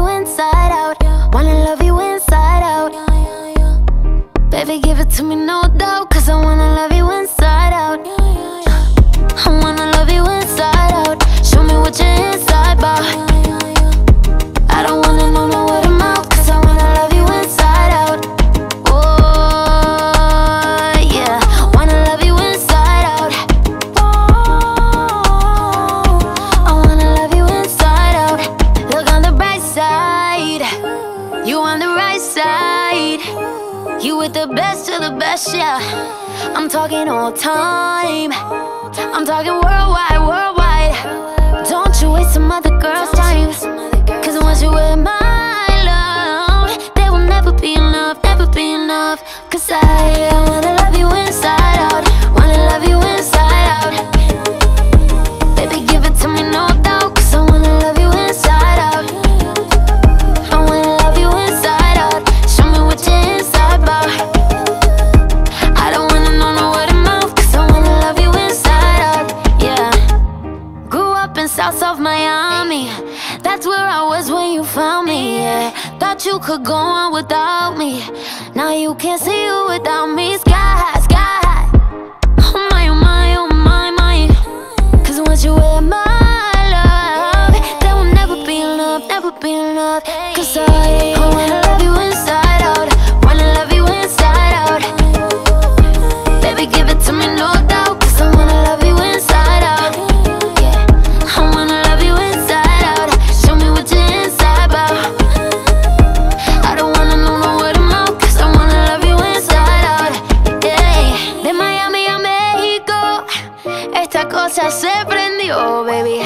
you inside out. Wanna love you inside out. Baby, give it to me, no doubt. the right side. You with the best of the best, yeah. I'm talking all time. I'm talking worldwide, worldwide. in south of Miami. That's where I was when you found me, yeah. Thought you could go on without me. Now you can't see you without me. Sky high, sky high. Oh my, oh my, oh my, my. Cause once you wear my love There will never be enough, never be enough Cause I, oh, I esa cosa se prendió, baby.